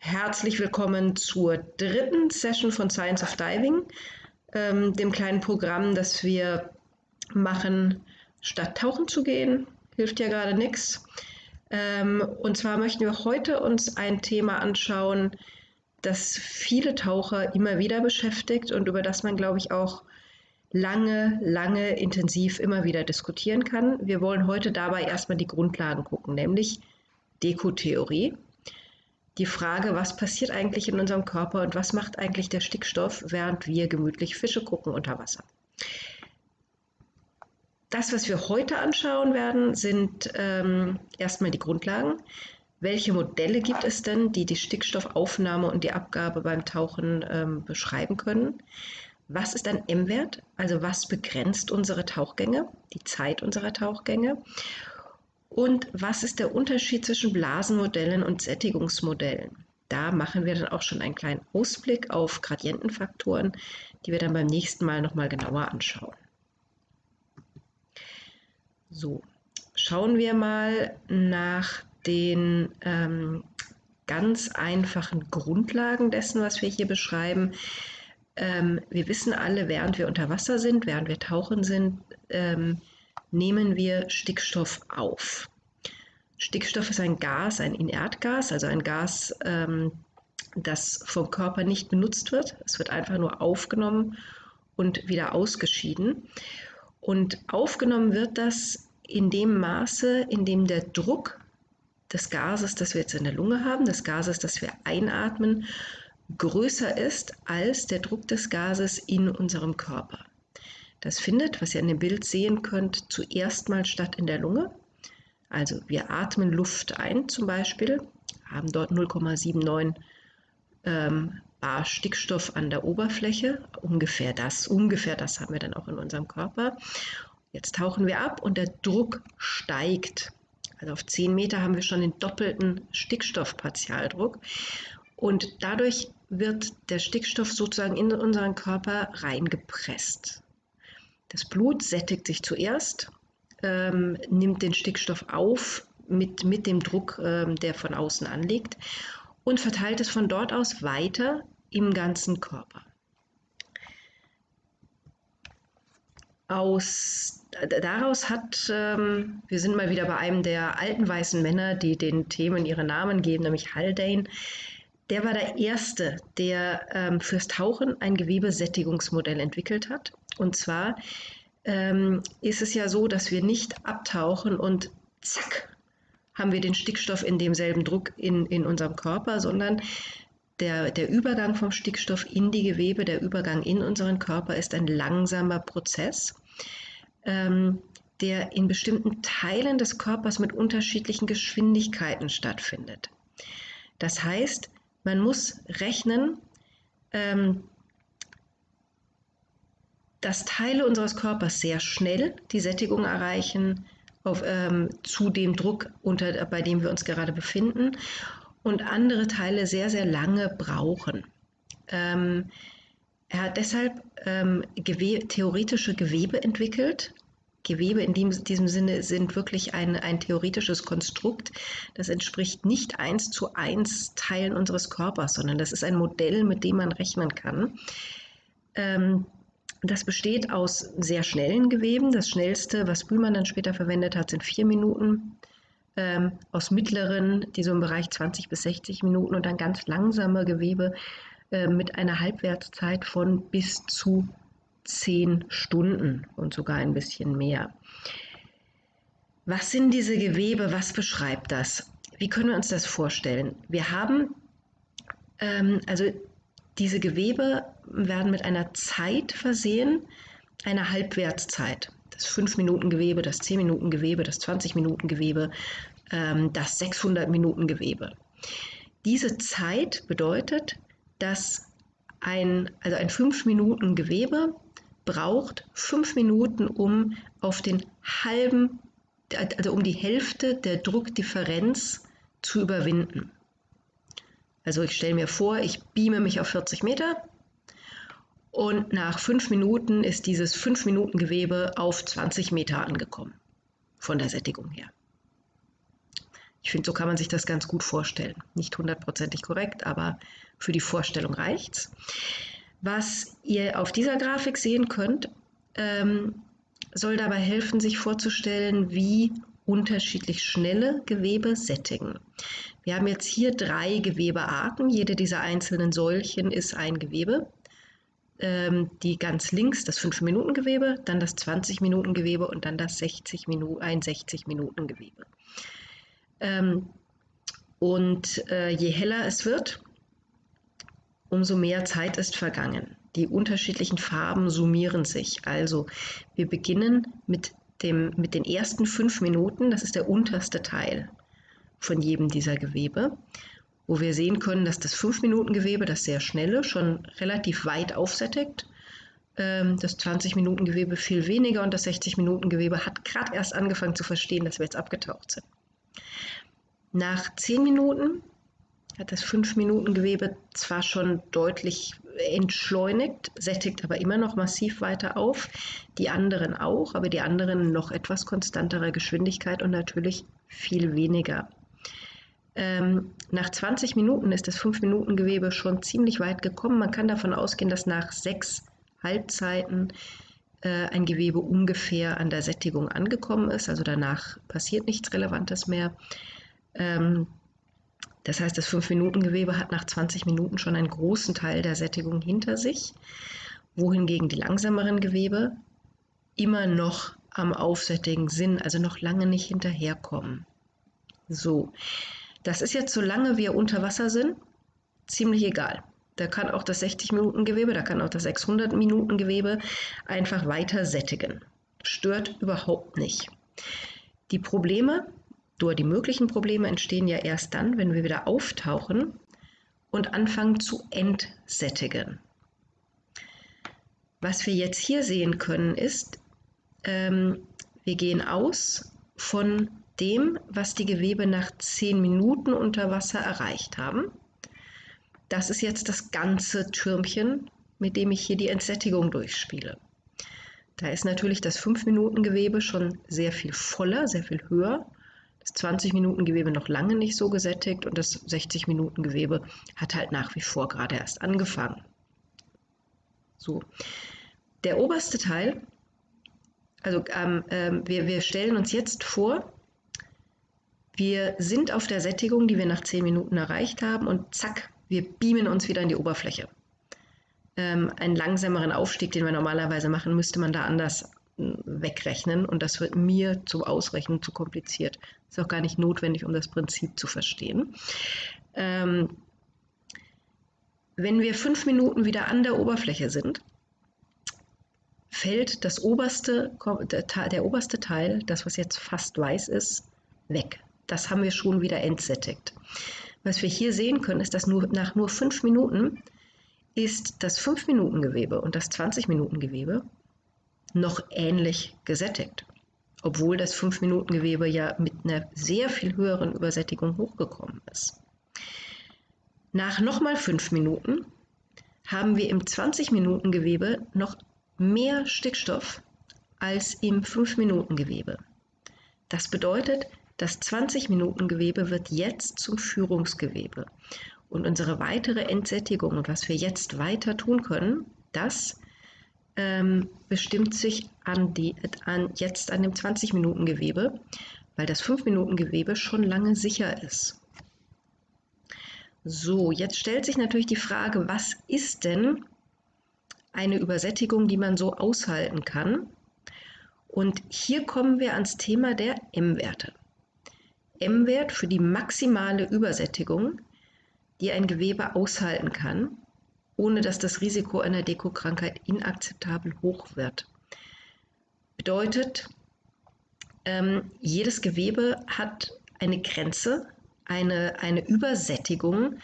Herzlich willkommen zur dritten Session von Science of Diving, ähm, dem kleinen Programm, das wir machen, statt tauchen zu gehen. Hilft ja gerade nichts. Ähm, und zwar möchten wir heute uns ein Thema anschauen, das viele Taucher immer wieder beschäftigt und über das man, glaube ich, auch lange, lange intensiv immer wieder diskutieren kann. Wir wollen heute dabei erstmal die Grundlagen gucken, nämlich Dekotheorie die Frage, was passiert eigentlich in unserem Körper und was macht eigentlich der Stickstoff, während wir gemütlich Fische gucken unter Wasser. Das, was wir heute anschauen werden, sind ähm, erstmal die Grundlagen. Welche Modelle gibt es denn, die die Stickstoffaufnahme und die Abgabe beim Tauchen ähm, beschreiben können? Was ist ein M-Wert? Also was begrenzt unsere Tauchgänge, die Zeit unserer Tauchgänge? Und was ist der Unterschied zwischen Blasenmodellen und Sättigungsmodellen? Da machen wir dann auch schon einen kleinen Ausblick auf Gradientenfaktoren, die wir dann beim nächsten Mal nochmal genauer anschauen. So, schauen wir mal nach den ähm, ganz einfachen Grundlagen dessen, was wir hier beschreiben. Ähm, wir wissen alle, während wir unter Wasser sind, während wir tauchen sind, ähm, nehmen wir Stickstoff auf. Stickstoff ist ein Gas, ein Inertgas, also ein Gas, ähm, das vom Körper nicht benutzt wird. Es wird einfach nur aufgenommen und wieder ausgeschieden. Und aufgenommen wird das in dem Maße, in dem der Druck des Gases, das wir jetzt in der Lunge haben, des Gases, das wir einatmen, größer ist als der Druck des Gases in unserem Körper. Das findet, was ihr in dem Bild sehen könnt, zuerst mal statt in der Lunge. Also wir atmen Luft ein zum Beispiel, haben dort 0,79 ähm, Bar Stickstoff an der Oberfläche. Ungefähr das, ungefähr das haben wir dann auch in unserem Körper. Jetzt tauchen wir ab und der Druck steigt. Also auf 10 Meter haben wir schon den doppelten Stickstoffpartialdruck. Und dadurch wird der Stickstoff sozusagen in unseren Körper reingepresst. Das Blut sättigt sich zuerst, ähm, nimmt den Stickstoff auf mit, mit dem Druck, ähm, der von außen anliegt und verteilt es von dort aus weiter im ganzen Körper. Aus, daraus hat, ähm, wir sind mal wieder bei einem der alten weißen Männer, die den Themen ihre Namen geben, nämlich Haldane. Der war der Erste, der ähm, fürs Tauchen ein Gewebesättigungsmodell entwickelt hat. Und zwar ähm, ist es ja so, dass wir nicht abtauchen und zack, haben wir den Stickstoff in demselben Druck in, in unserem Körper, sondern der, der Übergang vom Stickstoff in die Gewebe, der Übergang in unseren Körper ist ein langsamer Prozess, ähm, der in bestimmten Teilen des Körpers mit unterschiedlichen Geschwindigkeiten stattfindet. Das heißt, man muss rechnen, ähm, dass Teile unseres Körpers sehr schnell die Sättigung erreichen auf, ähm, zu dem Druck, unter, bei dem wir uns gerade befinden und andere Teile sehr, sehr lange brauchen. Ähm, er hat deshalb ähm, Gewe theoretische Gewebe entwickelt. Gewebe in dem, diesem Sinne sind wirklich ein, ein theoretisches Konstrukt. Das entspricht nicht eins zu eins Teilen unseres Körpers, sondern das ist ein Modell, mit dem man rechnen kann. Ähm, das besteht aus sehr schnellen Geweben. Das schnellste, was Bühlmann dann später verwendet hat, sind vier Minuten. Ähm, aus mittleren, die so im Bereich 20 bis 60 Minuten und dann ganz langsame Gewebe äh, mit einer Halbwertszeit von bis zu zehn Stunden und sogar ein bisschen mehr. Was sind diese Gewebe? Was beschreibt das? Wie können wir uns das vorstellen? Wir haben ähm, also diese Gewebe werden mit einer Zeit versehen, einer Halbwertszeit. Das 5-Minuten-Gewebe, das 10-Minuten-Gewebe, das 20-Minuten-Gewebe, ähm, das 600-Minuten-Gewebe. Diese Zeit bedeutet, dass ein, also ein 5-Minuten-Gewebe braucht 5 Minuten, um auf den halben, also um die Hälfte der Druckdifferenz zu überwinden. Also ich stelle mir vor, ich beame mich auf 40 Meter und nach fünf Minuten ist dieses 5 Minuten Gewebe auf 20 Meter angekommen, von der Sättigung her. Ich finde, so kann man sich das ganz gut vorstellen. Nicht hundertprozentig korrekt, aber für die Vorstellung reicht's. Was ihr auf dieser Grafik sehen könnt, ähm, soll dabei helfen, sich vorzustellen, wie unterschiedlich schnelle Gewebe sättigen. Wir haben jetzt hier drei Gewebearten. Jede dieser einzelnen Säulchen ist ein Gewebe. Ähm, die ganz links das 5-Minuten-Gewebe, dann das 20-Minuten-Gewebe und dann das 60 Minuten, ein 60-Minuten-Gewebe. Ähm, und äh, je heller es wird, umso mehr Zeit ist vergangen. Die unterschiedlichen Farben summieren sich. Also wir beginnen mit, dem, mit den ersten fünf Minuten, das ist der unterste Teil von jedem dieser Gewebe, wo wir sehen können, dass das 5-Minuten-Gewebe, das sehr schnelle, schon relativ weit aufsättigt. Ähm, das 20-Minuten-Gewebe viel weniger und das 60-Minuten-Gewebe hat gerade erst angefangen zu verstehen, dass wir jetzt abgetaucht sind. Nach 10 Minuten hat das 5-Minuten-Gewebe zwar schon deutlich entschleunigt, sättigt aber immer noch massiv weiter auf. Die anderen auch, aber die anderen noch etwas konstanterer Geschwindigkeit und natürlich viel weniger. Ähm, nach 20 Minuten ist das 5-Minuten-Gewebe schon ziemlich weit gekommen. Man kann davon ausgehen, dass nach sechs Halbzeiten äh, ein Gewebe ungefähr an der Sättigung angekommen ist. Also danach passiert nichts Relevantes mehr. Ähm, das heißt, das 5-Minuten-Gewebe hat nach 20 Minuten schon einen großen Teil der Sättigung hinter sich, wohingegen die langsameren Gewebe immer noch am Aufsättigen sind, also noch lange nicht hinterherkommen. So, das ist jetzt, solange wir unter Wasser sind, ziemlich egal. Da kann auch das 60-Minuten-Gewebe, da kann auch das 600-Minuten-Gewebe einfach weiter sättigen. Stört überhaupt nicht. Die Probleme nur die möglichen Probleme entstehen ja erst dann, wenn wir wieder auftauchen und anfangen zu entsättigen. Was wir jetzt hier sehen können, ist, ähm, wir gehen aus von dem, was die Gewebe nach 10 Minuten unter Wasser erreicht haben. Das ist jetzt das ganze Türmchen, mit dem ich hier die Entsättigung durchspiele. Da ist natürlich das 5-Minuten-Gewebe schon sehr viel voller, sehr viel höher das 20-Minuten-Gewebe noch lange nicht so gesättigt und das 60-Minuten-Gewebe hat halt nach wie vor gerade erst angefangen. So, der oberste Teil, also ähm, ähm, wir, wir stellen uns jetzt vor, wir sind auf der Sättigung, die wir nach 10 Minuten erreicht haben und zack, wir beamen uns wieder in die Oberfläche. Ähm, einen langsameren Aufstieg, den wir normalerweise machen, müsste man da anders wegrechnen und das wird mir zum Ausrechnen zu kompliziert. Ist auch gar nicht notwendig, um das Prinzip zu verstehen. Ähm, wenn wir fünf Minuten wieder an der Oberfläche sind, fällt das oberste, der, der oberste Teil, das was jetzt fast weiß ist, weg. Das haben wir schon wieder entsättigt. Was wir hier sehen können, ist, dass nur, nach nur fünf Minuten ist das 5-Minuten-Gewebe und das 20-Minuten-Gewebe noch ähnlich gesättigt, obwohl das 5-Minuten-Gewebe ja mit einer sehr viel höheren Übersättigung hochgekommen ist. Nach nochmal 5 Minuten haben wir im 20-Minuten-Gewebe noch mehr Stickstoff als im 5-Minuten-Gewebe. Das bedeutet, das 20-Minuten-Gewebe wird jetzt zum Führungsgewebe. Und unsere weitere Entsättigung und was wir jetzt weiter tun können, das ähm, bestimmt sich an die, an, jetzt an dem 20-Minuten-Gewebe, weil das 5-Minuten-Gewebe schon lange sicher ist. So, jetzt stellt sich natürlich die Frage, was ist denn eine Übersättigung, die man so aushalten kann? Und hier kommen wir ans Thema der M-Werte. M-Wert für die maximale Übersättigung, die ein Gewebe aushalten kann ohne dass das Risiko einer Dekokrankheit inakzeptabel hoch wird. Bedeutet, ähm, jedes Gewebe hat eine Grenze, eine, eine Übersättigung,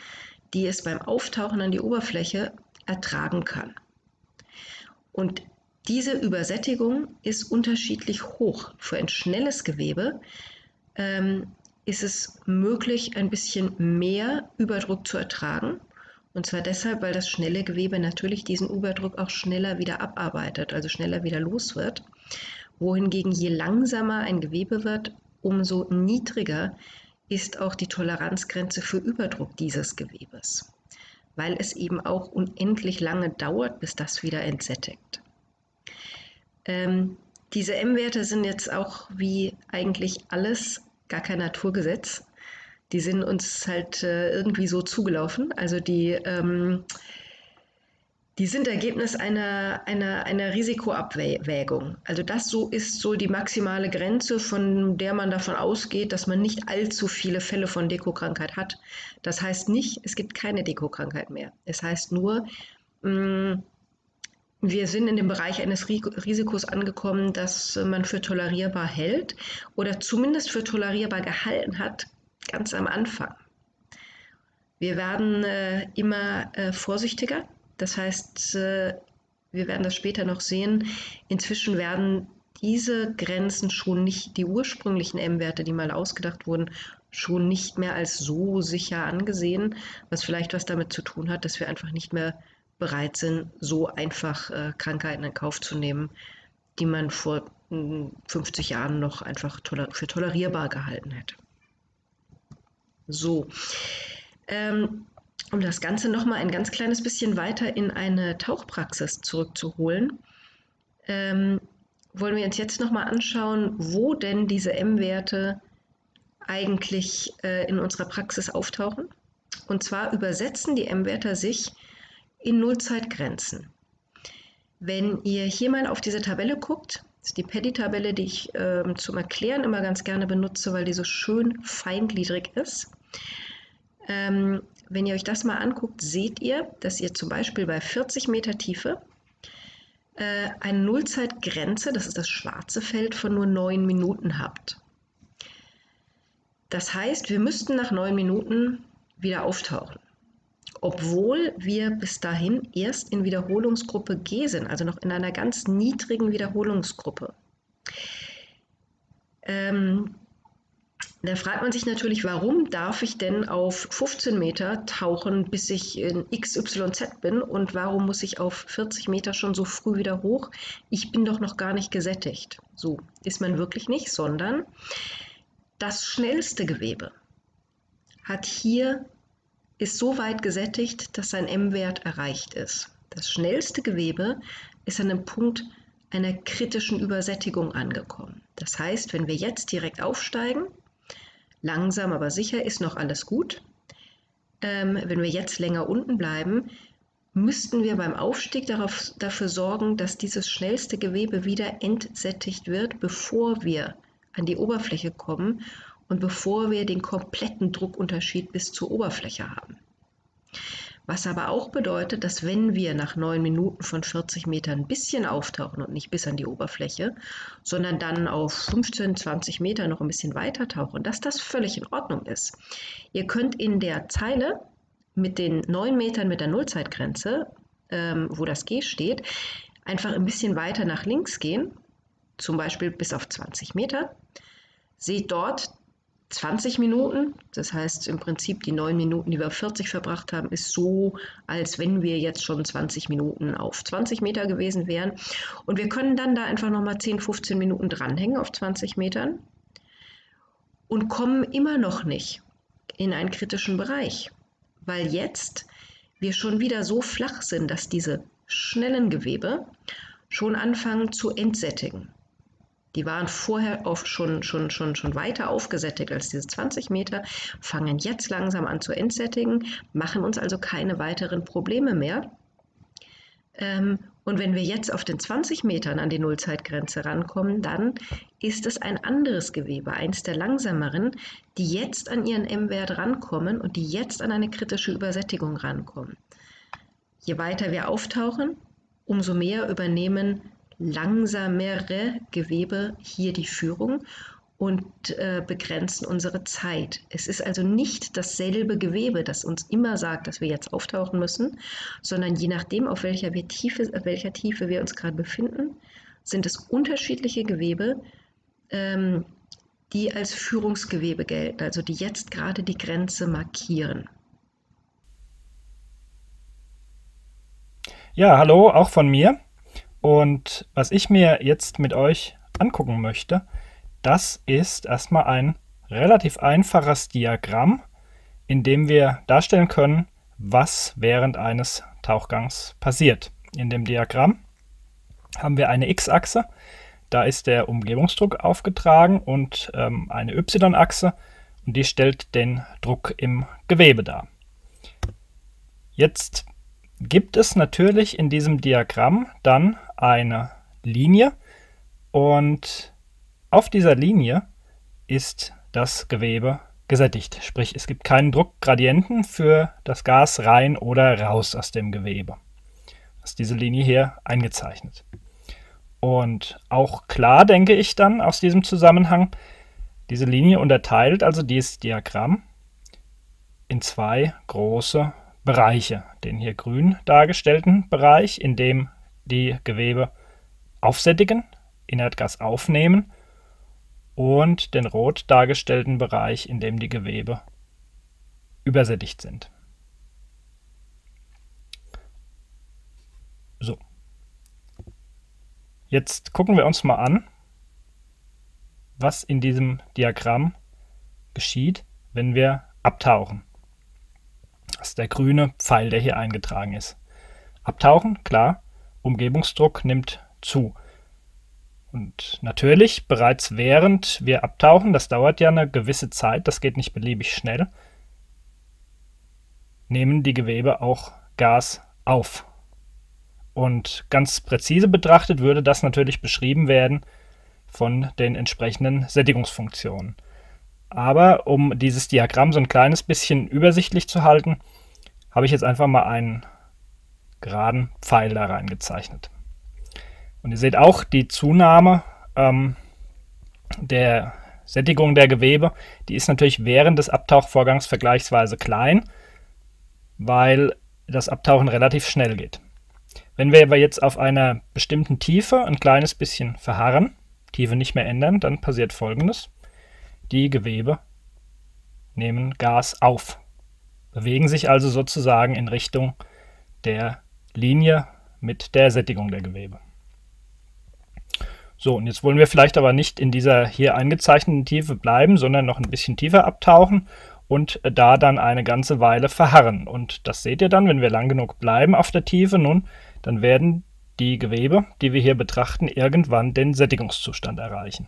die es beim Auftauchen an die Oberfläche ertragen kann. Und diese Übersättigung ist unterschiedlich hoch. Für ein schnelles Gewebe ähm, ist es möglich, ein bisschen mehr Überdruck zu ertragen und zwar deshalb, weil das schnelle Gewebe natürlich diesen Überdruck auch schneller wieder abarbeitet, also schneller wieder los wird. Wohingegen je langsamer ein Gewebe wird, umso niedriger ist auch die Toleranzgrenze für Überdruck dieses Gewebes, weil es eben auch unendlich lange dauert, bis das wieder entsättigt. Ähm, diese M-Werte sind jetzt auch wie eigentlich alles gar kein Naturgesetz. Die sind uns halt äh, irgendwie so zugelaufen. Also die, ähm, die sind Ergebnis einer, einer, einer Risikoabwägung. Also das so ist so die maximale Grenze, von der man davon ausgeht, dass man nicht allzu viele Fälle von Dekokrankheit hat. Das heißt nicht, es gibt keine Dekokrankheit mehr. Es heißt nur, mh, mm, wir sind in dem Bereich eines Risikos angekommen, das man für tolerierbar hält oder zumindest für tolerierbar gehalten hat, ganz am Anfang. Wir werden äh, immer äh, vorsichtiger. Das heißt, äh, wir werden das später noch sehen. Inzwischen werden diese Grenzen schon nicht, die ursprünglichen M-Werte, die mal ausgedacht wurden, schon nicht mehr als so sicher angesehen, was vielleicht was damit zu tun hat, dass wir einfach nicht mehr bereit sind, so einfach äh, Krankheiten in Kauf zu nehmen, die man vor 50 hm, Jahren noch einfach toler für tolerierbar gehalten hätte. So, ähm, um das Ganze nochmal ein ganz kleines bisschen weiter in eine Tauchpraxis zurückzuholen, ähm, wollen wir uns jetzt nochmal anschauen, wo denn diese M-Werte eigentlich äh, in unserer Praxis auftauchen. Und zwar übersetzen die M-Werte sich in Nullzeitgrenzen. Wenn ihr hier mal auf diese Tabelle guckt, das ist die Paddy-Tabelle, die ich äh, zum Erklären immer ganz gerne benutze, weil die so schön feingliedrig ist. Ähm, wenn ihr euch das mal anguckt, seht ihr, dass ihr zum Beispiel bei 40 Meter Tiefe äh, eine Nullzeitgrenze, das ist das schwarze Feld, von nur 9 Minuten habt. Das heißt, wir müssten nach 9 Minuten wieder auftauchen obwohl wir bis dahin erst in Wiederholungsgruppe G sind, also noch in einer ganz niedrigen Wiederholungsgruppe. Ähm, da fragt man sich natürlich, warum darf ich denn auf 15 Meter tauchen, bis ich in XYZ bin und warum muss ich auf 40 Meter schon so früh wieder hoch? Ich bin doch noch gar nicht gesättigt. So ist man wirklich nicht, sondern das schnellste Gewebe hat hier ist so weit gesättigt, dass sein M-Wert erreicht ist. Das schnellste Gewebe ist an dem Punkt einer kritischen Übersättigung angekommen. Das heißt, wenn wir jetzt direkt aufsteigen, langsam aber sicher ist noch alles gut. Ähm, wenn wir jetzt länger unten bleiben, müssten wir beim Aufstieg darauf, dafür sorgen, dass dieses schnellste Gewebe wieder entsättigt wird, bevor wir an die Oberfläche kommen und bevor wir den kompletten Druckunterschied bis zur Oberfläche haben. Was aber auch bedeutet, dass wenn wir nach neun Minuten von 40 Metern ein bisschen auftauchen und nicht bis an die Oberfläche, sondern dann auf 15, 20 Meter noch ein bisschen weiter tauchen, dass das völlig in Ordnung ist. Ihr könnt in der Zeile mit den neun Metern mit der Nullzeitgrenze, ähm, wo das G steht, einfach ein bisschen weiter nach links gehen, zum Beispiel bis auf 20 Meter. Seht dort 20 Minuten. Das heißt, im Prinzip die neun Minuten, die wir auf 40 verbracht haben, ist so, als wenn wir jetzt schon 20 Minuten auf 20 Meter gewesen wären. Und wir können dann da einfach nochmal 10, 15 Minuten dranhängen auf 20 Metern und kommen immer noch nicht in einen kritischen Bereich, weil jetzt wir schon wieder so flach sind, dass diese schnellen Gewebe schon anfangen zu entsättigen. Die waren vorher oft schon, schon, schon, schon weiter aufgesättigt als diese 20 Meter, fangen jetzt langsam an zu entsättigen, machen uns also keine weiteren Probleme mehr. Ähm, und wenn wir jetzt auf den 20 Metern an die Nullzeitgrenze rankommen, dann ist es ein anderes Gewebe, eins der langsameren, die jetzt an ihren M-Wert rankommen und die jetzt an eine kritische Übersättigung rankommen. Je weiter wir auftauchen, umso mehr übernehmen langsamere Gewebe hier die Führung und äh, begrenzen unsere Zeit. Es ist also nicht dasselbe Gewebe, das uns immer sagt, dass wir jetzt auftauchen müssen, sondern je nachdem, auf welcher, Tiefe, auf welcher Tiefe wir uns gerade befinden, sind es unterschiedliche Gewebe, ähm, die als Führungsgewebe gelten, also die jetzt gerade die Grenze markieren. Ja, hallo, auch von mir. Und was ich mir jetzt mit euch angucken möchte, das ist erstmal ein relativ einfaches Diagramm, in dem wir darstellen können, was während eines Tauchgangs passiert. In dem Diagramm haben wir eine x-Achse, da ist der Umgebungsdruck aufgetragen und ähm, eine y-Achse und die stellt den Druck im Gewebe dar. Jetzt gibt es natürlich in diesem Diagramm dann eine Linie und auf dieser Linie ist das Gewebe gesättigt. Sprich, es gibt keinen Druckgradienten für das Gas rein oder raus aus dem Gewebe. Das ist diese Linie hier eingezeichnet. Und auch klar denke ich dann aus diesem Zusammenhang, diese Linie unterteilt also dieses Diagramm in zwei große Bereiche. Den hier grün dargestellten Bereich, in dem die Gewebe aufsättigen, Inertgas aufnehmen und den rot dargestellten Bereich, in dem die Gewebe übersättigt sind. So. Jetzt gucken wir uns mal an, was in diesem Diagramm geschieht, wenn wir abtauchen. Das ist der grüne Pfeil, der hier eingetragen ist. Abtauchen, klar, Umgebungsdruck nimmt zu. Und natürlich, bereits während wir abtauchen, das dauert ja eine gewisse Zeit, das geht nicht beliebig schnell, nehmen die Gewebe auch Gas auf. Und ganz präzise betrachtet würde das natürlich beschrieben werden von den entsprechenden Sättigungsfunktionen. Aber um dieses Diagramm so ein kleines bisschen übersichtlich zu halten, habe ich jetzt einfach mal einen geraden Pfeil da reingezeichnet. Und ihr seht auch die Zunahme ähm, der Sättigung der Gewebe, die ist natürlich während des Abtauchvorgangs vergleichsweise klein, weil das Abtauchen relativ schnell geht. Wenn wir aber jetzt auf einer bestimmten Tiefe ein kleines bisschen verharren, Tiefe nicht mehr ändern, dann passiert folgendes. Die Gewebe nehmen Gas auf, bewegen sich also sozusagen in Richtung der Linie mit der Sättigung der Gewebe. So, und jetzt wollen wir vielleicht aber nicht in dieser hier eingezeichneten Tiefe bleiben, sondern noch ein bisschen tiefer abtauchen und da dann eine ganze Weile verharren. Und das seht ihr dann, wenn wir lang genug bleiben auf der Tiefe, nun, dann werden die Gewebe, die wir hier betrachten, irgendwann den Sättigungszustand erreichen.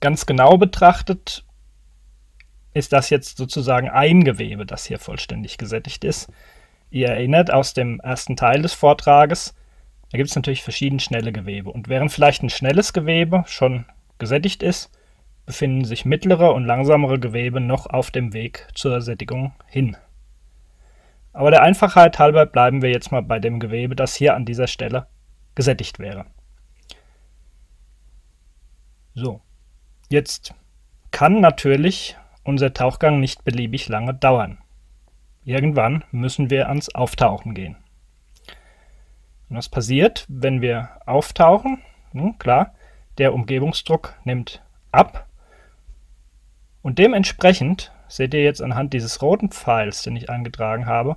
Ganz genau betrachtet ist das jetzt sozusagen ein Gewebe, das hier vollständig gesättigt ist. Ihr erinnert aus dem ersten Teil des Vortrages, da gibt es natürlich verschiedene schnelle Gewebe. Und während vielleicht ein schnelles Gewebe schon gesättigt ist, befinden sich mittlere und langsamere Gewebe noch auf dem Weg zur Sättigung hin. Aber der Einfachheit halber bleiben wir jetzt mal bei dem Gewebe, das hier an dieser Stelle gesättigt wäre. So, jetzt kann natürlich unser Tauchgang nicht beliebig lange dauern. Irgendwann müssen wir ans Auftauchen gehen. Und was passiert, wenn wir auftauchen? Nun, klar, der Umgebungsdruck nimmt ab. Und dementsprechend, seht ihr jetzt anhand dieses roten Pfeils, den ich eingetragen habe,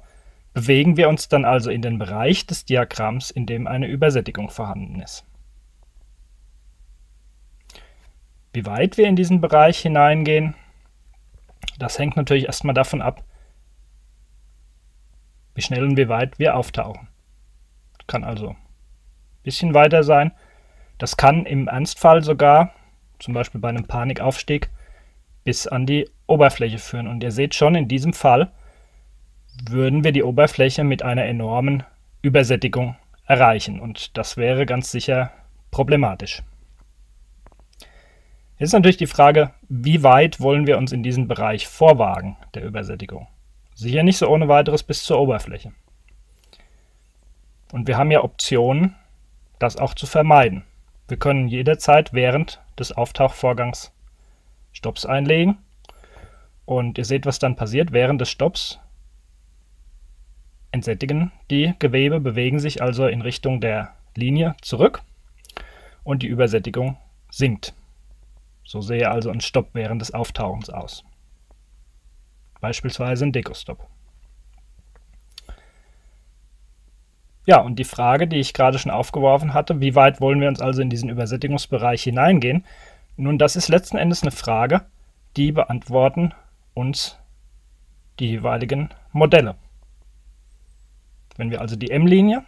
bewegen wir uns dann also in den Bereich des Diagramms, in dem eine Übersättigung vorhanden ist. Wie weit wir in diesen Bereich hineingehen, das hängt natürlich erstmal davon ab, wie schnell und wie weit wir auftauchen. Kann also ein bisschen weiter sein. Das kann im Ernstfall sogar, zum Beispiel bei einem Panikaufstieg, bis an die Oberfläche führen. Und ihr seht schon, in diesem Fall würden wir die Oberfläche mit einer enormen Übersättigung erreichen. Und das wäre ganz sicher problematisch. Jetzt ist natürlich die Frage, wie weit wollen wir uns in diesen Bereich vorwagen der Übersättigung? Sicher nicht so ohne weiteres bis zur Oberfläche. Und wir haben ja Optionen, das auch zu vermeiden. Wir können jederzeit während des Auftauchvorgangs Stops einlegen. Und ihr seht, was dann passiert. Während des Stops entsättigen die Gewebe, bewegen sich also in Richtung der Linie zurück und die Übersättigung sinkt. So sehe also ein Stopp während des Auftauchens aus. Beispielsweise ein Dekostop. Ja, und die Frage, die ich gerade schon aufgeworfen hatte, wie weit wollen wir uns also in diesen Übersättigungsbereich hineingehen, Nun, das ist letzten Endes eine Frage, die beantworten uns die jeweiligen Modelle. Wenn wir also die M-Linie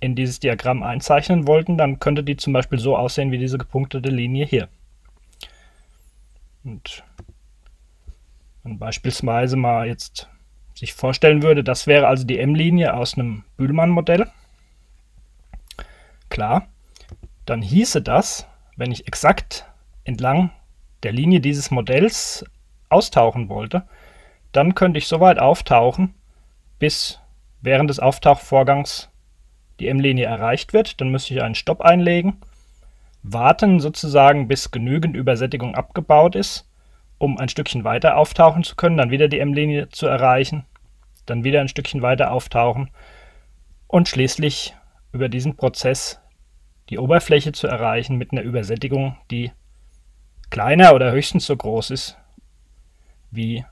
in dieses Diagramm einzeichnen wollten, dann könnte die zum Beispiel so aussehen wie diese gepunktete Linie hier. Und wenn beispielsweise mal jetzt sich vorstellen würde, das wäre also die M-Linie aus einem Bühlmann-Modell. Klar, dann hieße das, wenn ich exakt entlang der Linie dieses Modells austauchen wollte, dann könnte ich so weit auftauchen, bis während des Auftauchvorgangs die M-Linie erreicht wird. Dann müsste ich einen Stopp einlegen, warten sozusagen, bis genügend Übersättigung abgebaut ist, um ein Stückchen weiter auftauchen zu können, dann wieder die M-Linie zu erreichen, dann wieder ein Stückchen weiter auftauchen und schließlich über diesen Prozess die Oberfläche zu erreichen mit einer Übersättigung, die kleiner oder höchstens so groß ist wie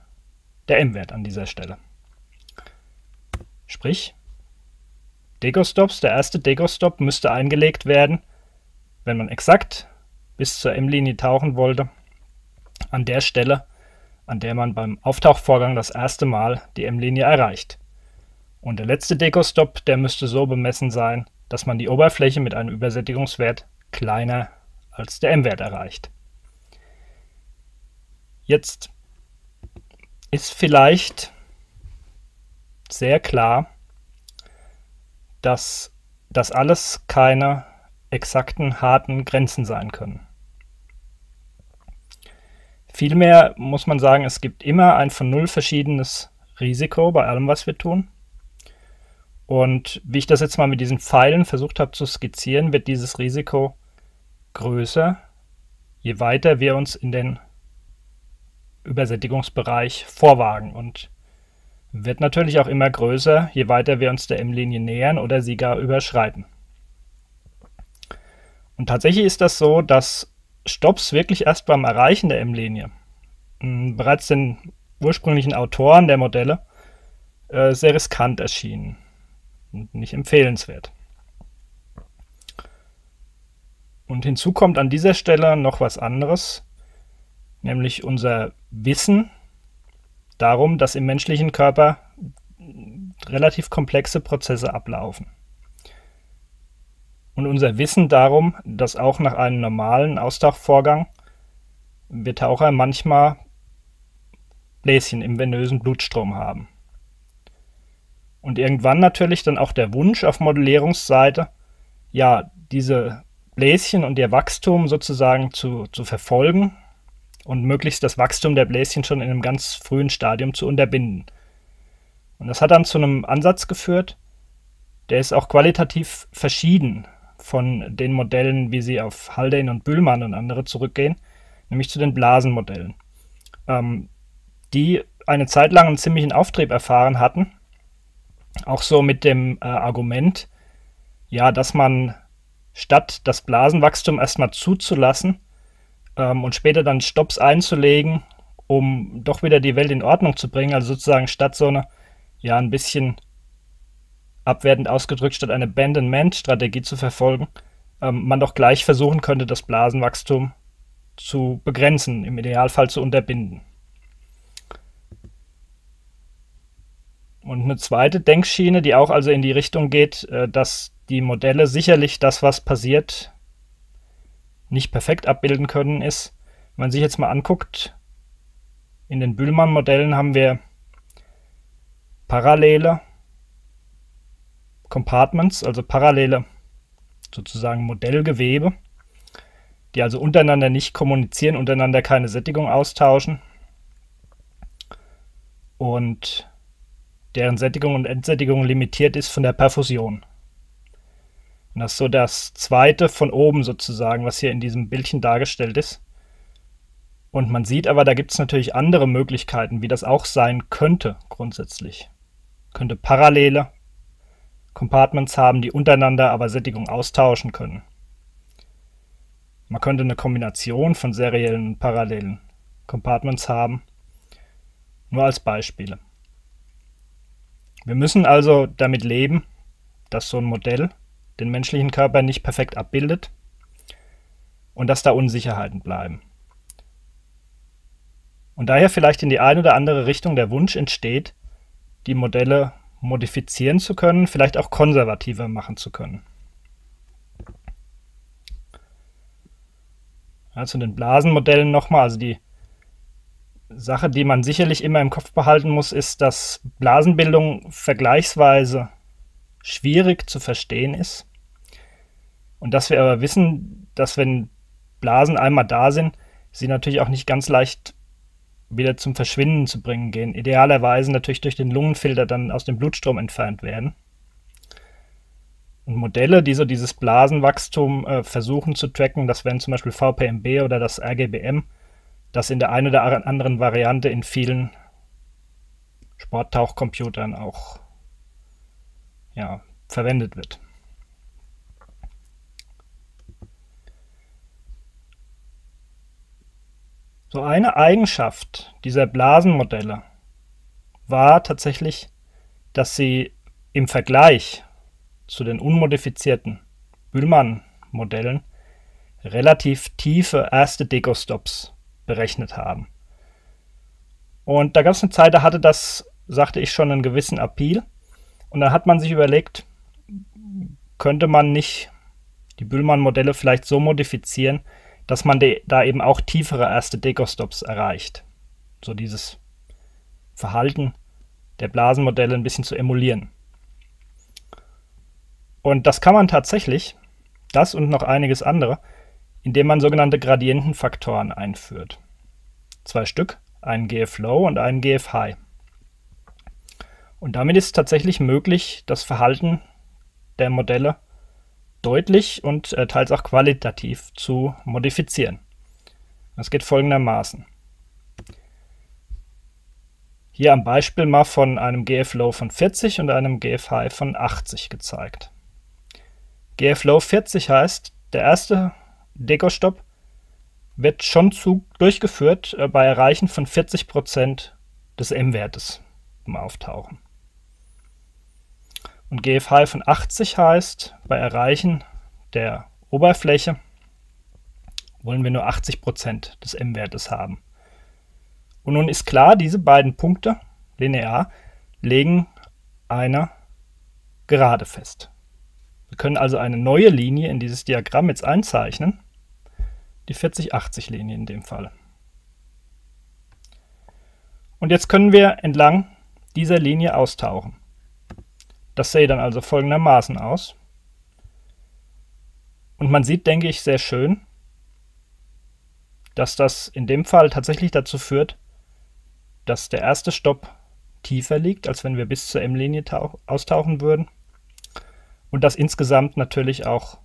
der M-Wert an dieser Stelle. Sprich, Deco-Stops, der erste Deco-Stop müsste eingelegt werden, wenn man exakt bis zur M-Linie tauchen wollte, an der Stelle, an der man beim Auftauchvorgang das erste Mal die M-Linie erreicht. Und der letzte Deco-Stop, der müsste so bemessen sein, dass man die Oberfläche mit einem Übersättigungswert kleiner als der M-Wert erreicht. Jetzt ist vielleicht sehr klar, dass das alles keine exakten, harten Grenzen sein können. Vielmehr muss man sagen, es gibt immer ein von Null verschiedenes Risiko bei allem, was wir tun. Und wie ich das jetzt mal mit diesen Pfeilen versucht habe zu skizzieren, wird dieses Risiko größer, je weiter wir uns in den Übersättigungsbereich vorwagen und wird natürlich auch immer größer, je weiter wir uns der M-Linie nähern oder sie gar überschreiten. Und tatsächlich ist das so, dass Stops wirklich erst beim Erreichen der M-Linie hm, bereits den ursprünglichen Autoren der Modelle äh, sehr riskant erschienen und nicht empfehlenswert. Und hinzu kommt an dieser Stelle noch was anderes, nämlich unser Wissen darum, dass im menschlichen Körper relativ komplexe Prozesse ablaufen. Und unser Wissen darum, dass auch nach einem normalen Austauchvorgang wir Taucher manchmal Bläschen im venösen Blutstrom haben. Und irgendwann natürlich dann auch der Wunsch auf Modellierungsseite, ja, diese Bläschen und ihr Wachstum sozusagen zu, zu verfolgen und möglichst das Wachstum der Bläschen schon in einem ganz frühen Stadium zu unterbinden. Und das hat dann zu einem Ansatz geführt, der ist auch qualitativ verschieden von den Modellen, wie sie auf Haldane und Bühlmann und andere zurückgehen, nämlich zu den Blasenmodellen, ähm, die eine Zeit lang einen ziemlichen Auftrieb erfahren hatten auch so mit dem äh, Argument, ja, dass man statt das Blasenwachstum erstmal zuzulassen ähm, und später dann Stops einzulegen, um doch wieder die Welt in Ordnung zu bringen, also sozusagen statt so eine, ja, ein bisschen abwertend ausgedrückt, statt eine Abandonment-Strategie zu verfolgen, ähm, man doch gleich versuchen könnte, das Blasenwachstum zu begrenzen, im Idealfall zu unterbinden. Und eine zweite Denkschiene, die auch also in die Richtung geht, äh, dass die Modelle sicherlich das, was passiert, nicht perfekt abbilden können, ist, wenn man sich jetzt mal anguckt, in den Bühlmann-Modellen haben wir parallele Compartments, also parallele sozusagen Modellgewebe, die also untereinander nicht kommunizieren, untereinander keine Sättigung austauschen. Und deren Sättigung und Entsättigung limitiert ist von der Perfusion. Und das ist so das zweite von oben sozusagen, was hier in diesem Bildchen dargestellt ist. Und man sieht aber, da gibt es natürlich andere Möglichkeiten, wie das auch sein könnte grundsätzlich. Könnte parallele Compartments haben, die untereinander aber Sättigung austauschen können. Man könnte eine Kombination von seriellen und parallelen Compartments haben. Nur als Beispiele. Wir müssen also damit leben, dass so ein Modell den menschlichen Körper nicht perfekt abbildet. und dass da Unsicherheiten bleiben. Und daher vielleicht in die eine oder andere Richtung der Wunsch entsteht, die Modelle modifizieren zu können, vielleicht auch konservativer machen zu können. Zu den Blasenmodellen nochmal, also die Sache, die man sicherlich immer im Kopf behalten muss, ist, dass Blasenbildung vergleichsweise schwierig zu verstehen ist. Und dass wir aber wissen, dass wenn Blasen einmal da sind, sie natürlich auch nicht ganz leicht wieder zum Verschwinden zu bringen gehen. Idealerweise natürlich durch den Lungenfilter dann aus dem Blutstrom entfernt werden. Und Modelle, die so dieses Blasenwachstum äh, versuchen zu tracken, das wären zum Beispiel VPMB oder das RGBM, das in der einen oder anderen Variante in vielen Sporttauchcomputern auch ja, verwendet wird. So eine Eigenschaft dieser Blasenmodelle war tatsächlich, dass sie im Vergleich zu den unmodifizierten Bühlmann-Modellen relativ tiefe erste Dekostops berechnet haben. Und da gab es eine Zeit, da hatte das, sagte ich schon, einen gewissen Appeal. Und dann hat man sich überlegt, könnte man nicht die Bühlmann-Modelle vielleicht so modifizieren, dass man da eben auch tiefere erste Dekostops erreicht. So dieses Verhalten der Blasenmodelle ein bisschen zu emulieren. Und das kann man tatsächlich, das und noch einiges andere, indem man sogenannte Gradientenfaktoren einführt. Zwei Stück, einen GF Low und einen GF High. Und damit ist tatsächlich möglich, das Verhalten der Modelle deutlich und äh, teils auch qualitativ zu modifizieren. Das geht folgendermaßen. Hier am Beispiel mal von einem GF Low von 40 und einem GF High von 80 gezeigt. GF Low 40 heißt, der erste Dekostopp wird schon zu, durchgeführt äh, bei Erreichen von 40% des M-Wertes beim Auftauchen. Und GFH von 80 heißt, bei Erreichen der Oberfläche wollen wir nur 80% des M-Wertes haben. Und nun ist klar, diese beiden Punkte, linear, legen eine Gerade fest. Wir können also eine neue Linie in dieses Diagramm jetzt einzeichnen, die 40-80-Linie in dem Fall. Und jetzt können wir entlang dieser Linie austauchen. Das sähe dann also folgendermaßen aus. Und man sieht, denke ich, sehr schön, dass das in dem Fall tatsächlich dazu führt, dass der erste Stopp tiefer liegt, als wenn wir bis zur M-Linie austauchen würden. Und dass insgesamt natürlich auch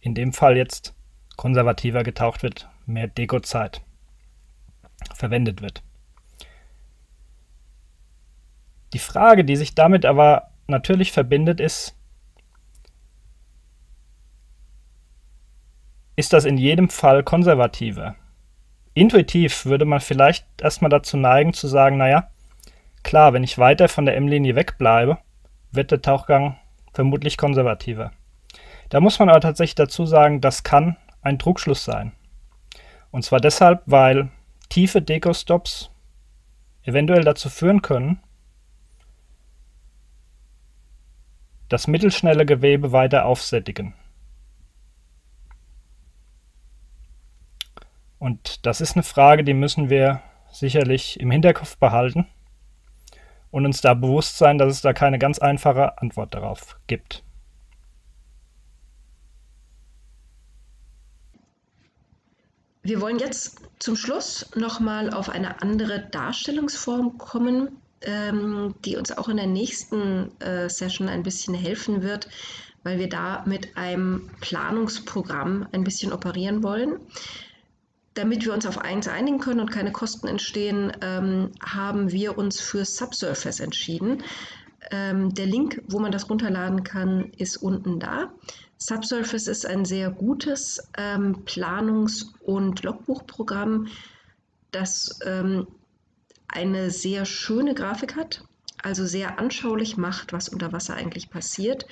in dem Fall jetzt konservativer getaucht wird, mehr Dekozeit verwendet wird. Die Frage, die sich damit aber natürlich verbindet, ist, ist das in jedem Fall konservativer? Intuitiv würde man vielleicht erstmal dazu neigen zu sagen, naja, klar, wenn ich weiter von der M-Linie wegbleibe, wird der Tauchgang vermutlich konservativer. Da muss man aber tatsächlich dazu sagen, das kann ein Trugschluss sein. Und zwar deshalb, weil tiefe Dekostops eventuell dazu führen können, das mittelschnelle Gewebe weiter aufsättigen. Und das ist eine Frage, die müssen wir sicherlich im Hinterkopf behalten und uns da bewusst sein, dass es da keine ganz einfache Antwort darauf gibt. Wir wollen jetzt zum Schluss nochmal auf eine andere Darstellungsform kommen, ähm, die uns auch in der nächsten äh, Session ein bisschen helfen wird, weil wir da mit einem Planungsprogramm ein bisschen operieren wollen. Damit wir uns auf eins einigen können und keine Kosten entstehen, ähm, haben wir uns für Subsurface entschieden. Ähm, der Link, wo man das runterladen kann, ist unten da. Subsurface ist ein sehr gutes ähm, Planungs- und Logbuchprogramm, das ähm, eine sehr schöne Grafik hat, also sehr anschaulich macht, was unter Wasser eigentlich passiert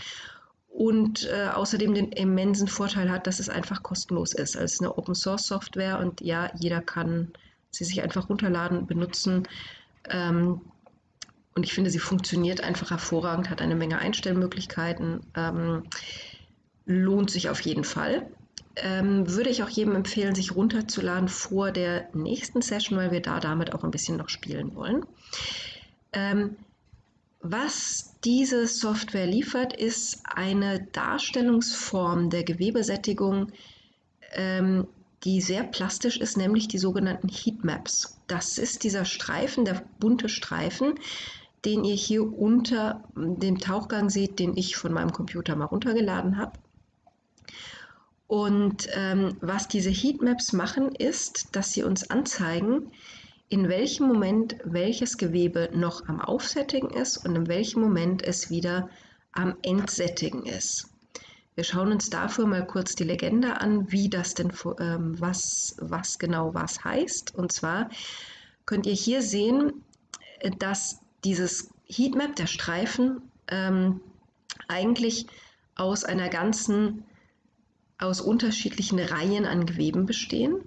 und äh, außerdem den immensen Vorteil hat, dass es einfach kostenlos ist. Also es ist eine Open Source Software und ja, jeder kann sie sich einfach runterladen, benutzen. Ähm, und ich finde, sie funktioniert einfach hervorragend, hat eine Menge Einstellmöglichkeiten, ähm, lohnt sich auf jeden Fall. Ähm, würde ich auch jedem empfehlen, sich runterzuladen vor der nächsten Session, weil wir da damit auch ein bisschen noch spielen wollen. Ähm, was diese Software liefert, ist eine Darstellungsform der Gewebesättigung, ähm, die sehr plastisch ist, nämlich die sogenannten Heatmaps. Das ist dieser Streifen, der bunte Streifen, den ihr hier unter dem Tauchgang seht, den ich von meinem Computer mal runtergeladen habe. Und ähm, was diese Heatmaps machen, ist, dass sie uns anzeigen, in welchem Moment welches Gewebe noch am Aufsättigen ist und in welchem Moment es wieder am Entsättigen ist. Wir schauen uns dafür mal kurz die Legende an, wie das denn, ähm, was, was genau was heißt. Und zwar könnt ihr hier sehen, dass dieses Heatmap, der Streifen, ähm, eigentlich aus einer ganzen, aus unterschiedlichen Reihen an Geweben bestehen.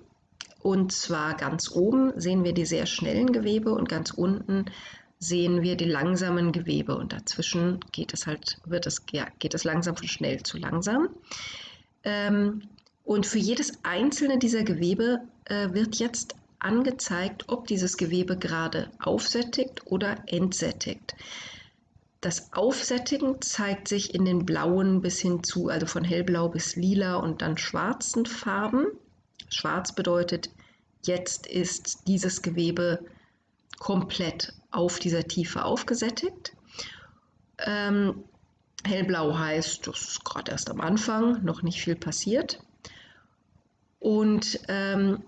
Und zwar ganz oben sehen wir die sehr schnellen Gewebe und ganz unten sehen wir die langsamen Gewebe und dazwischen geht es halt, wird es, ja, geht es langsam von schnell zu langsam. Ähm, und für jedes einzelne dieser Gewebe äh, wird jetzt angezeigt, ob dieses Gewebe gerade aufsättigt oder entsättigt. Das Aufsättigen zeigt sich in den blauen bis hin zu, also von hellblau bis lila und dann schwarzen Farben. Schwarz bedeutet, jetzt ist dieses Gewebe komplett auf dieser Tiefe aufgesättigt. Ähm, hellblau heißt, das ist gerade erst am Anfang, noch nicht viel passiert. Und ähm,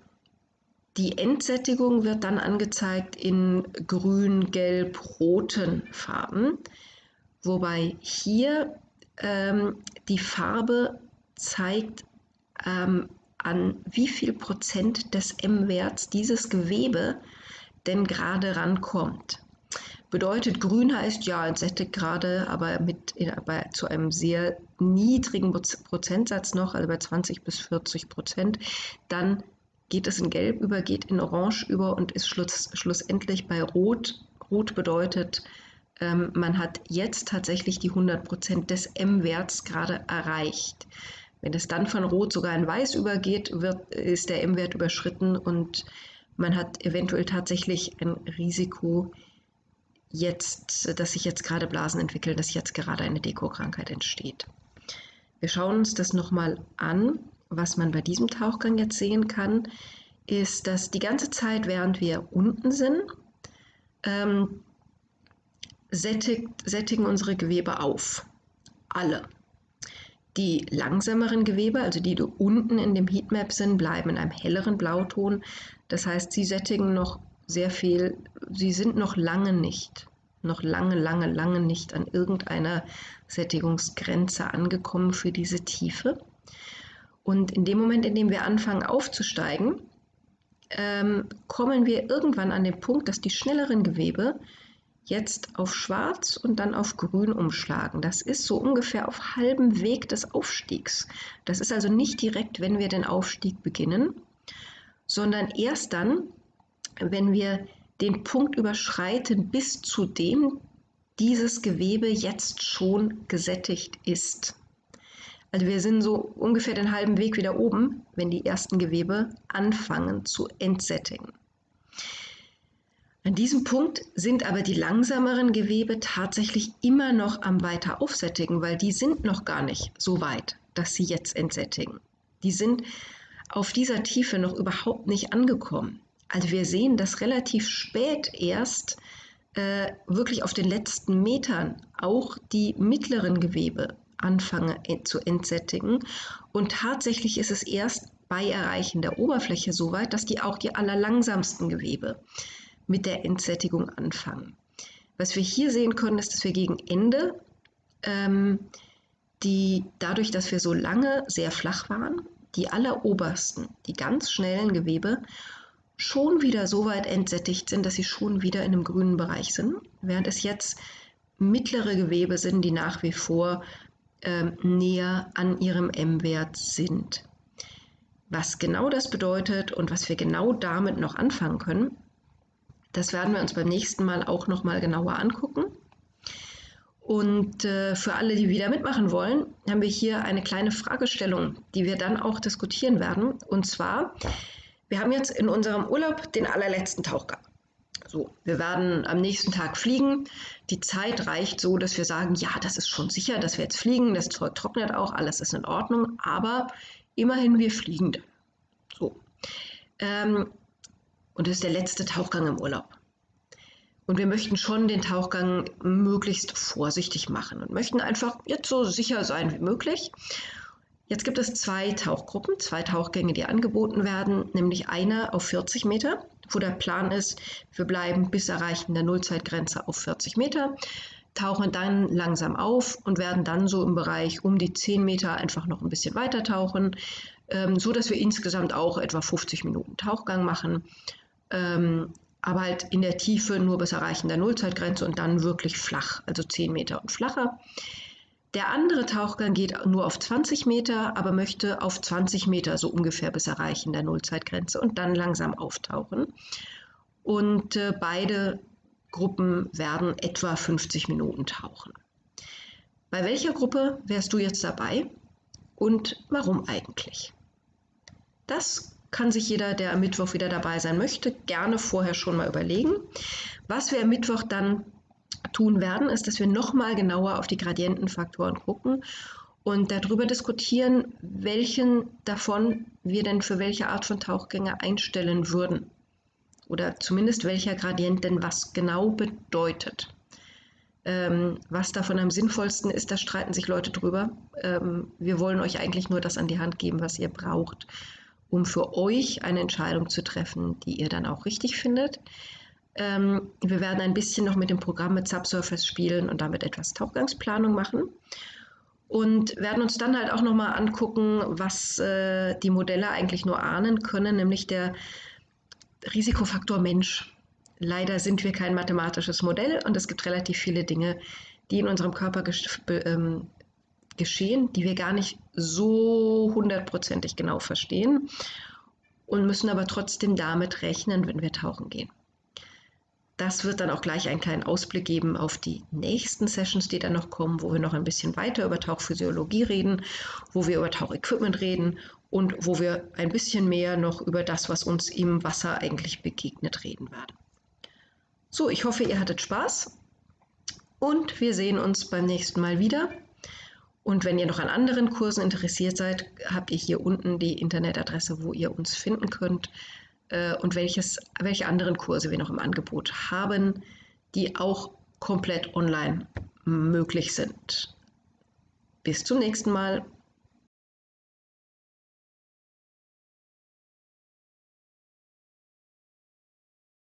die Endsättigung wird dann angezeigt in grün, gelb, roten Farben, wobei hier ähm, die Farbe zeigt ähm, an wie viel Prozent des M-Werts dieses Gewebe denn gerade rankommt. Bedeutet, grün heißt ja, entsättigt gerade, aber mit in, bei, zu einem sehr niedrigen Prozentsatz noch, also bei 20 bis 40 Prozent, dann geht es in Gelb über, geht in Orange über und ist schluss, schlussendlich bei Rot. Rot bedeutet, ähm, man hat jetzt tatsächlich die 100 Prozent des M-Werts gerade erreicht. Wenn es dann von Rot sogar in Weiß übergeht, wird, ist der M-Wert überschritten und man hat eventuell tatsächlich ein Risiko, jetzt, dass sich jetzt gerade Blasen entwickeln, dass jetzt gerade eine Dekokrankheit entsteht. Wir schauen uns das nochmal an. Was man bei diesem Tauchgang jetzt sehen kann, ist, dass die ganze Zeit, während wir unten sind, ähm, sättigt, sättigen unsere Gewebe auf. Alle. Die langsameren Gewebe, also die, die unten in dem Heatmap sind, bleiben in einem helleren Blauton. Das heißt, sie sättigen noch sehr viel, sie sind noch lange nicht, noch lange, lange, lange nicht an irgendeiner Sättigungsgrenze angekommen für diese Tiefe. Und in dem Moment, in dem wir anfangen aufzusteigen, ähm, kommen wir irgendwann an den Punkt, dass die schnelleren Gewebe jetzt auf Schwarz und dann auf Grün umschlagen. Das ist so ungefähr auf halbem Weg des Aufstiegs. Das ist also nicht direkt, wenn wir den Aufstieg beginnen, sondern erst dann, wenn wir den Punkt überschreiten, bis zu dem dieses Gewebe jetzt schon gesättigt ist. Also wir sind so ungefähr den halben Weg wieder oben, wenn die ersten Gewebe anfangen zu entsättigen. An diesem Punkt sind aber die langsameren Gewebe tatsächlich immer noch am weiter aufsättigen, weil die sind noch gar nicht so weit, dass sie jetzt entsättigen. Die sind auf dieser Tiefe noch überhaupt nicht angekommen. Also wir sehen, dass relativ spät erst äh, wirklich auf den letzten Metern auch die mittleren Gewebe anfangen zu entsättigen. Und tatsächlich ist es erst bei Erreichen der Oberfläche so weit, dass die auch die allerlangsamsten Gewebe mit der Entsättigung anfangen. Was wir hier sehen können, ist, dass wir gegen Ende ähm, die, dadurch, dass wir so lange sehr flach waren, die allerobersten, die ganz schnellen Gewebe schon wieder so weit entsättigt sind, dass sie schon wieder in einem grünen Bereich sind, während es jetzt mittlere Gewebe sind, die nach wie vor äh, näher an ihrem M-Wert sind. Was genau das bedeutet und was wir genau damit noch anfangen können, das werden wir uns beim nächsten Mal auch noch mal genauer angucken. Und äh, für alle, die wieder mitmachen wollen, haben wir hier eine kleine Fragestellung, die wir dann auch diskutieren werden. Und zwar, wir haben jetzt in unserem Urlaub den allerletzten Tauchgang. So, wir werden am nächsten Tag fliegen. Die Zeit reicht so, dass wir sagen, ja, das ist schon sicher, dass wir jetzt fliegen. Das Zeug trocknet auch, alles ist in Ordnung. Aber immerhin, wir fliegen dann. So. Ähm, und das ist der letzte Tauchgang im Urlaub. Und wir möchten schon den Tauchgang möglichst vorsichtig machen und möchten einfach jetzt so sicher sein wie möglich. Jetzt gibt es zwei Tauchgruppen, zwei Tauchgänge, die angeboten werden, nämlich eine auf 40 Meter, wo der Plan ist, wir bleiben bis Erreichen der Nullzeitgrenze auf 40 Meter, tauchen dann langsam auf und werden dann so im Bereich um die 10 Meter einfach noch ein bisschen weiter tauchen, ähm, so dass wir insgesamt auch etwa 50 Minuten Tauchgang machen. Ähm, aber halt in der Tiefe nur bis Erreichen der Nullzeitgrenze und dann wirklich flach, also 10 Meter und flacher. Der andere Tauchgang geht nur auf 20 Meter, aber möchte auf 20 Meter so ungefähr bis Erreichen der Nullzeitgrenze und dann langsam auftauchen. Und äh, beide Gruppen werden etwa 50 Minuten tauchen. Bei welcher Gruppe wärst du jetzt dabei und warum eigentlich? Das kann sich jeder, der am Mittwoch wieder dabei sein möchte, gerne vorher schon mal überlegen. Was wir am Mittwoch dann tun werden, ist, dass wir nochmal genauer auf die Gradientenfaktoren gucken und darüber diskutieren, welchen davon wir denn für welche Art von Tauchgänge einstellen würden. Oder zumindest welcher Gradient denn was genau bedeutet. Ähm, was davon am sinnvollsten ist, da streiten sich Leute drüber. Ähm, wir wollen euch eigentlich nur das an die Hand geben, was ihr braucht um für euch eine Entscheidung zu treffen, die ihr dann auch richtig findet. Ähm, wir werden ein bisschen noch mit dem Programm mit Subsurface spielen und damit etwas Tauchgangsplanung machen und werden uns dann halt auch nochmal angucken, was äh, die Modelle eigentlich nur ahnen können, nämlich der Risikofaktor Mensch. Leider sind wir kein mathematisches Modell und es gibt relativ viele Dinge, die in unserem Körper ähm, geschehen, die wir gar nicht so hundertprozentig genau verstehen und müssen aber trotzdem damit rechnen, wenn wir tauchen gehen. Das wird dann auch gleich einen kleinen Ausblick geben auf die nächsten Sessions, die dann noch kommen, wo wir noch ein bisschen weiter über Tauchphysiologie reden, wo wir über Tauchequipment reden und wo wir ein bisschen mehr noch über das, was uns im Wasser eigentlich begegnet, reden werden. So, ich hoffe, ihr hattet Spaß und wir sehen uns beim nächsten Mal wieder. Und wenn ihr noch an anderen Kursen interessiert seid, habt ihr hier unten die Internetadresse, wo ihr uns finden könnt äh, und welches, welche anderen Kurse wir noch im Angebot haben, die auch komplett online möglich sind. Bis zum nächsten Mal.